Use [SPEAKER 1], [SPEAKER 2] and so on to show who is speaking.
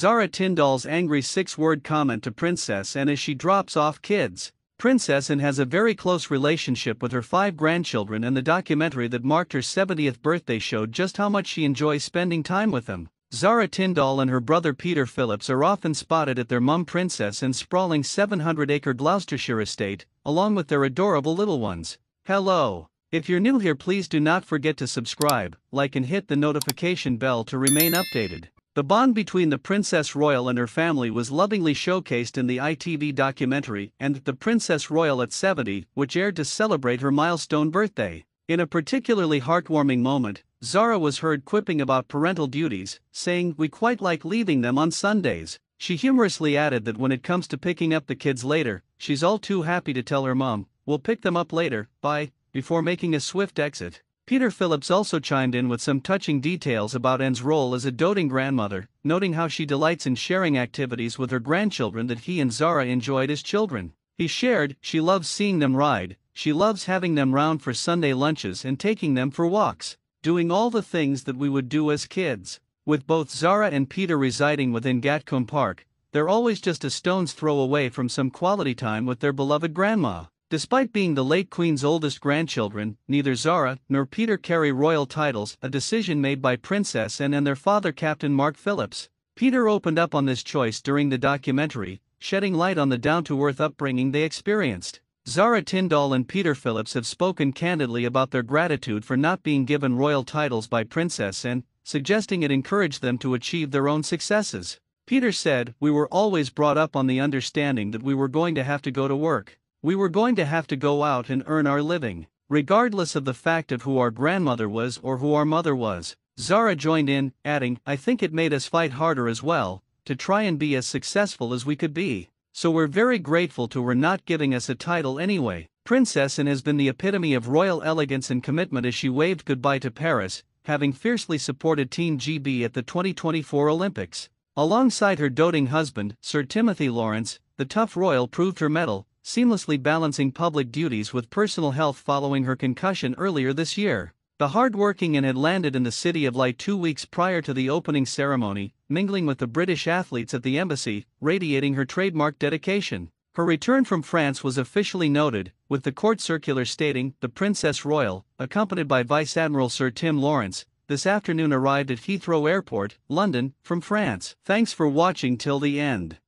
[SPEAKER 1] Zara Tindall's angry six word comment to Princess Anne as she drops off kids. Princess Anne has a very close relationship with her five grandchildren, and the documentary that marked her 70th birthday showed just how much she enjoys spending time with them. Zara Tindall and her brother Peter Phillips are often spotted at their mum Princess Anne's sprawling 700 acre Gloucestershire estate, along with their adorable little ones. Hello! If you're new here, please do not forget to subscribe, like, and hit the notification bell to remain updated. The bond between the Princess Royal and her family was lovingly showcased in the ITV documentary Anne: The Princess Royal at 70, which aired to celebrate her milestone birthday. In a particularly heartwarming moment, Zara was heard quipping about parental duties, saying, We quite like leaving them on Sundays. She humorously added that when it comes to picking up the kids later, she's all too happy to tell her mom, We'll pick them up later, bye, before making a swift exit. Peter Phillips also chimed in with some touching details about Anne's role as a doting grandmother, noting how she delights in sharing activities with her grandchildren that he and Zara enjoyed as children. He shared, she loves seeing them ride, she loves having them round for Sunday lunches and taking them for walks, doing all the things that we would do as kids. With both Zara and Peter residing within Gatcombe Park, they're always just a stone's throw away from some quality time with their beloved grandma. Despite being the late Queen's oldest grandchildren, neither Zara nor Peter carry royal titles, a decision made by Princess Anne and their father, Captain Mark Phillips. Peter opened up on this choice during the documentary, shedding light on the down to earth upbringing they experienced. Zara Tindall and Peter Phillips have spoken candidly about their gratitude for not being given royal titles by Princess Anne, suggesting it encouraged them to achieve their own successes. Peter said, We were always brought up on the understanding that we were going to have to go to work. We were going to have to go out and earn our living, regardless of the fact of who our grandmother was or who our mother was. Zara joined in, adding, I think it made us fight harder as well, to try and be as successful as we could be. So we're very grateful to her not giving us a title anyway. Princess Anne has been the epitome of royal elegance and commitment as she waved goodbye to Paris, having fiercely supported Team GB at the 2024 Olympics. Alongside her doting husband, Sir Timothy Lawrence, the tough royal proved her mettle, seamlessly balancing public duties with personal health following her concussion earlier this year. The hardworking Anne had landed in the City of Light two weeks prior to the opening ceremony, mingling with the British athletes at the embassy, radiating her trademark dedication. Her return from France was officially noted, with the court circular stating the Princess Royal, accompanied by Vice Admiral Sir Tim Lawrence, this afternoon arrived at Heathrow Airport, London, from France. Thanks for watching till the end.